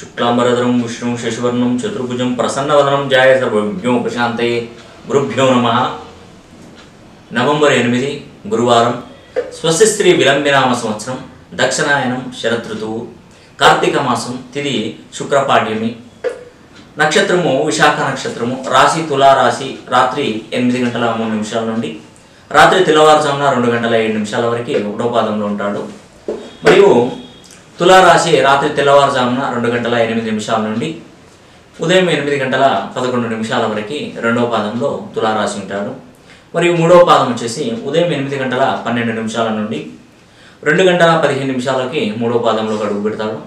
శుక్లాంబరధరం విష్ణు శశివర్ణం చతుర్భుజం ప్రసన్నవదనం జాయ సర్వజ్ఞో ప్రశాంతయే గురుభ్యో నమ నవంబర్ ఎనిమిది గురువారం స్వస్తి విలంబినామ సంవత్సరం దక్షిణాయనం శరదృతువు కార్తీక మాసం తిది శుక్రపాడ్యమి నక్షత్రము విశాఖ నక్షత్రము రాశి తులా రాశి రాత్రి ఎనిమిది గంటల మూడు నిమిషాల నుండి రాత్రి తెల్లవారుజామున రెండు గంటల ఏడు నిమిషాల వరకు ఒకటో పాదంలో ఉంటాడు. మరియు తులారాశి రాత్రి తెల్లవారుజామున రెండు గంటల ఎనిమిది నిమిషాల నుండి ఉదయం ఎనిమిది గంటల పదకొండు నిమిషాల వరకు రెండవ పాదంలో తులారాశి ఉంటాడు. మరియు మూడవ పాదం వచ్చేసి ఉదయం ఎనిమిది గంటల పన్నెండు నిమిషాల నుండి రెండు గంటల పదిహేను నిమిషాలకి మూడవ పాదంలో అడుగు పెడతాడు.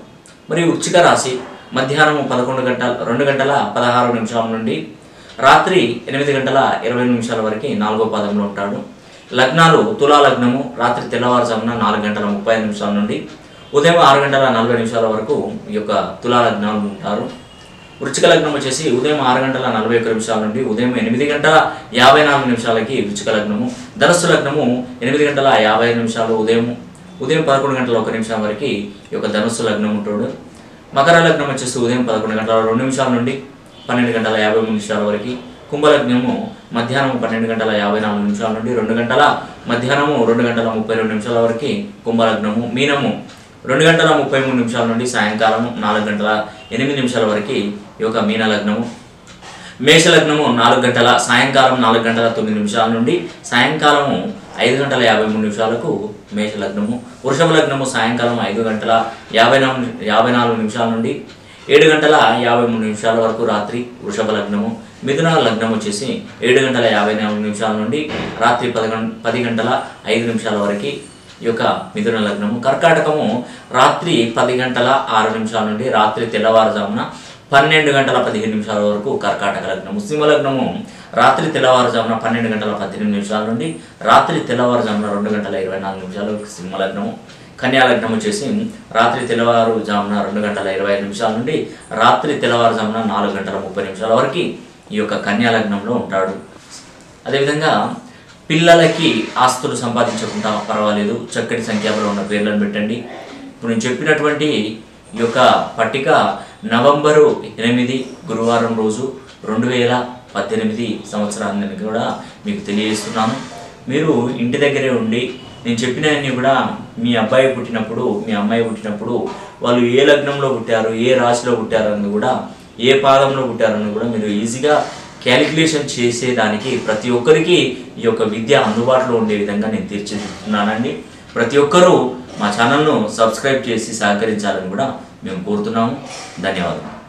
మరియు ఉచ్చిక రాశి మధ్యాహ్నం పదకొండు గంటల రెండు గంటల పదహారు నిమిషాల నుండి రాత్రి ఎనిమిది గంటల ఇరవై నిమిషాల వరకు నాలుగో పాదంలో ఉంటాడు. లగ్నాలు తులా లగ్నము రాత్రి తెల్లవారుజామున నాలుగు గంటల ముప్పై నిమిషాల నుండి ఉదయం ఆరు గంటల నలభై నిమిషాల వరకు ఈ యొక్క తులాలగ్నాలు ఉంటారు. వృచ్చిక లగ్నం వచ్చేసి ఉదయం ఆరు గంటల నలభై ఒక్క నిమిషాల నుండి ఉదయం ఎనిమిది గంటల యాభై నాలుగు నిమిషాలకి వృచ్చిక లగ్నము. ధనస్సు లగ్నము ఎనిమిది గంటల యాభై ఐదు నిమిషాలు ఉదయం ఉదయం పదకొండు గంటల ఒక నిమిషం వరకు ఈ యొక్క ధనస్సు లగ్నం ఉంటాడు. మకర లగ్నం వచ్చేసి ఉదయం పదకొండు గంటల రెండు నిమిషాల నుండి పన్నెండు గంటల యాభై మూడు నిమిషాల వరకు. కుంభలగ్నము మధ్యాహ్నం పన్నెండు గంటల యాభై నాలుగు నిమిషాల నుండి రెండు గంటల మధ్యాహ్నము రెండు గంటల ముప్పై రెండు నిమిషాల వరకు కుంభలగ్నము మీనము. రెండు గంటల ముప్పై మూడు నిమిషాల నుండి సాయంకాలం నాలుగు గంటల ఎనిమిది నిమిషాల వరకు ఈ యొక్క మీన లగ్నము మేషలగ్నము నాలుగు గంటల సాయంకాలం నాలుగు గంటల తొమ్మిది నిమిషాల నుండి సాయంకాలము ఐదు గంటల యాభై మూడు నిమిషాలకు మేషలగ్నము. వృషభ లగ్నము సాయంకాలం ఐదు గంటల యాభై నాలుగు యాభై నాలుగు నిమిషాల నుండి ఏడు గంటల యాభై మూడు నిమిషాల వరకు రాత్రి వృషభ లగ్నము మిథున లగ్నం వచ్చేసి ఏడు గంటల యాభై నాలుగు నిమిషాల నుండి రాత్రి పది గం పది గంటల ఐదు నిమిషాల వరకు ఈ యొక్క మిథున లగ్నము. కర్కాటకము రాత్రి పది గంటల ఆరు నిమిషాల నుండి రాత్రి తెల్లవారుజామున పన్నెండు గంటల పదిహేను నిమిషాల వరకు కర్కాటక లగ్నము. సింహ లగ్నము రాత్రి తెల్లవారుజామున పన్నెండు గంటల పద్దెనిమిది నిమిషాల నుండి రాత్రి తెల్లవారుజామున రెండు గంటల ఇరవై నాలుగు నిమిషాల వరకు సింహ లగ్నము. కన్యా వచ్చేసి రాత్రి తెల్లవారుజామున రెండు గంటల ఇరవై ఐదు నిమిషాల నుండి రాత్రి తెల్లవారుజామున నాలుగు గంటల ముప్పై నిమిషాల వరకు ఈ యొక్క కన్యా లగ్నంలో ఉంటాడు. అదేవిధంగా పిల్లలకి ఆస్తులు సంపాదించకుండా పర్వాలేదు చక్కటి సంఖ్యలో ఉన్న పేర్లను పెట్టండి. ఇప్పుడు నేను చెప్పినటువంటి ఈ యొక్క పట్టిక నవంబరు ఎనిమిది గురువారం రోజు రెండు వేల పద్దెనిమిది సంవత్సరాన్ని కూడా మీకు తెలియజేస్తున్నాను. మీరు ఇంటి దగ్గరే ఉండి నేను చెప్పినవన్నీ కూడా మీ అబ్బాయి పుట్టినప్పుడు మీ అమ్మాయి పుట్టినప్పుడు వాళ్ళు ఏ లగ్నంలో పుట్టారు ఏ రాశిలో పుట్టారు కూడా ఏ పాదంలో పుట్టారని కూడా మీరు ఈజీగా క్యాలిక్యులేషన్ చేసేదానికి ప్రతి ఒక్కరికి ఈ యొక్క విద్య అందుబాటులో ఉండే విధంగా నేను తీర్చిదిద్దుతున్నానండి. ప్రతి ఒక్కరూ మా ఛానల్ను సబ్స్క్రైబ్ చేసి సహకరించాలని కూడా మేము కోరుతున్నాము. ధన్యవాదాలు